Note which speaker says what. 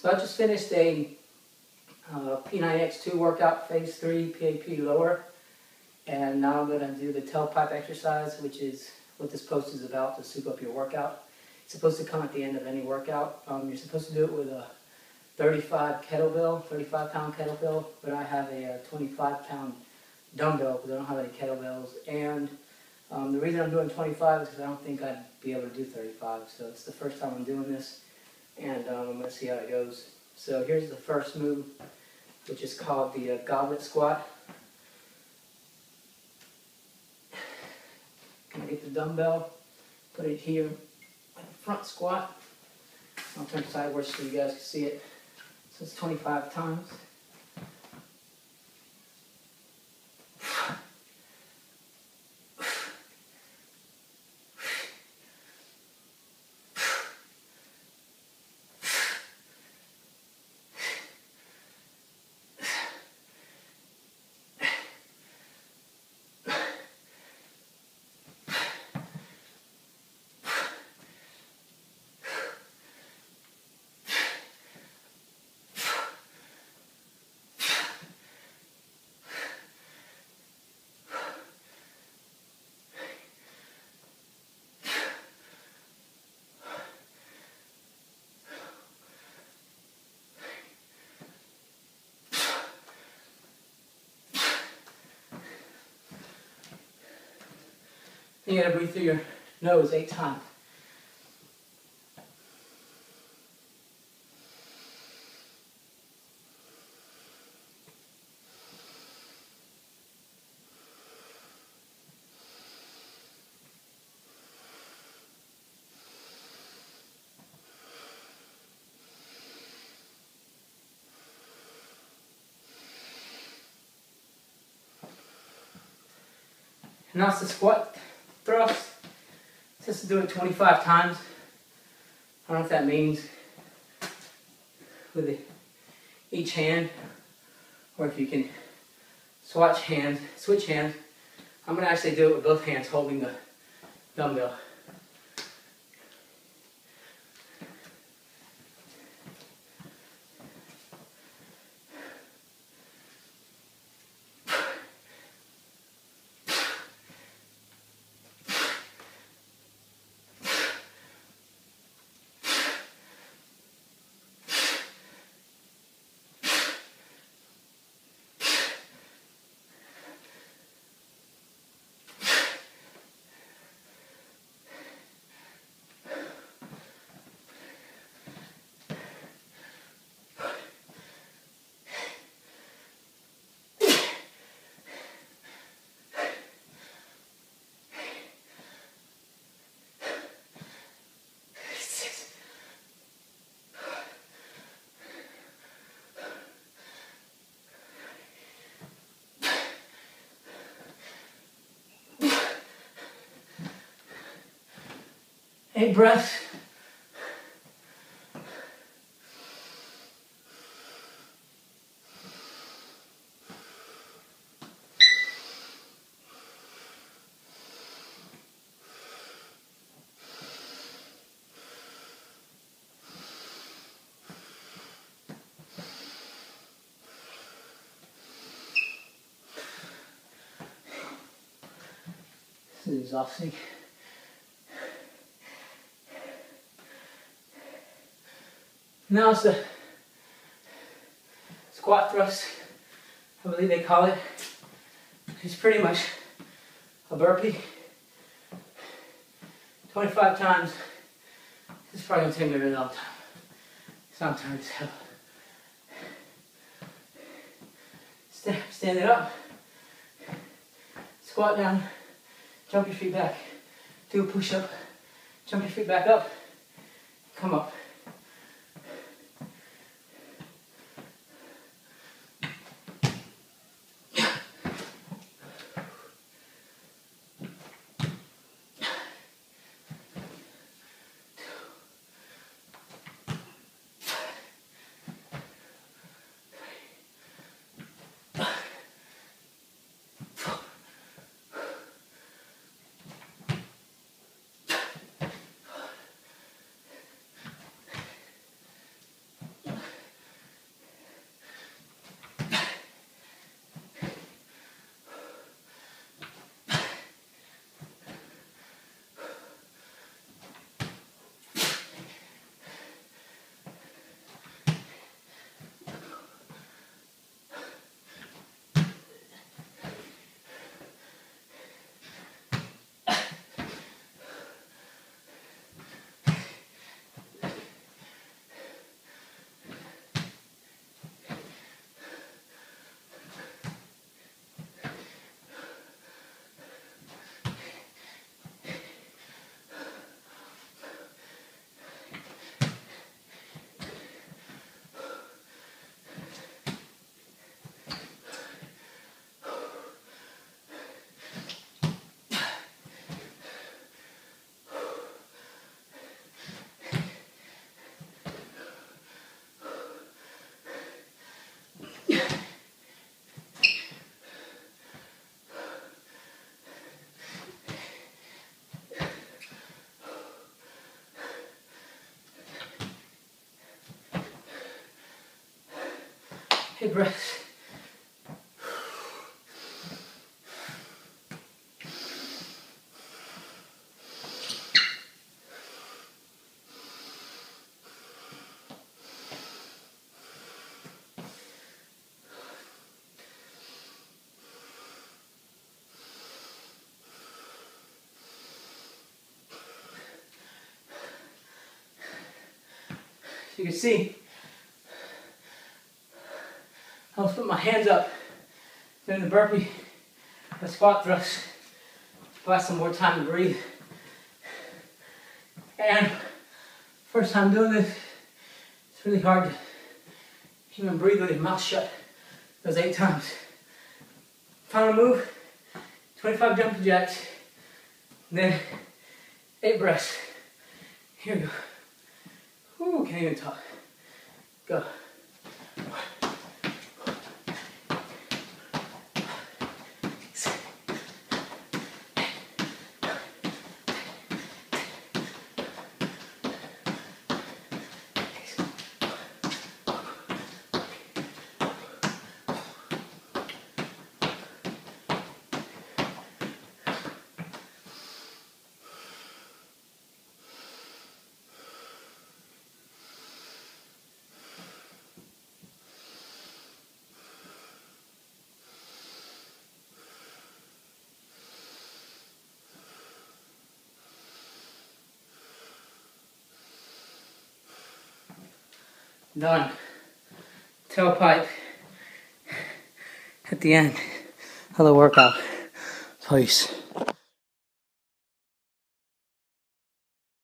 Speaker 1: So I just finished a uh, P90X2 workout, phase 3, PAP lower. And now I'm going to do the tailpipe exercise, which is what this post is about, to soup up your workout. It's supposed to come at the end of any workout. Um, you're supposed to do it with a 35 kettlebell, 35 pound kettlebell, but I have a, uh 25 pound dumbbell because I don't have any kettlebells. And um, the reason I'm doing 25 is because I don't think I'd be able to do 35. So it's the first time I'm doing this, and um, to see how it goes. So here's the first move, which is called the uh, goblet squat. Gonna get the dumbbell, put it here, front squat. I'll turn sideways so you guys can see it. So it's 25 times. You gotta breathe through your nose eight times. And that's the squat thrust. Just to do it 25 times. I don't know if that means with each hand or if you can swatch hands, switch hands. I'm gonna actually do it with both hands holding the dumbbell. Eight breaths. This is exhausting. Now it's the squat thrust, I believe they call it. It's pretty much a burpee. 25 times. This is probably gonna take me a really long time. So I'm tired. Stand, stand it up. Squat down. Jump your feet back. Do a push up. Jump your feet back up. Come up. Eight breaths. you can see, I'll put my hands up doing the burpee, the squat thrust, buy some more time to breathe. And first time doing this, it's really hard to even breathe with your mouth shut. Those eight times. Final move, 25 jumping jacks, then eight breaths. Here we go. Ooh, can't even talk. Go. Done. Tailpipe at the end of the workout. Peace.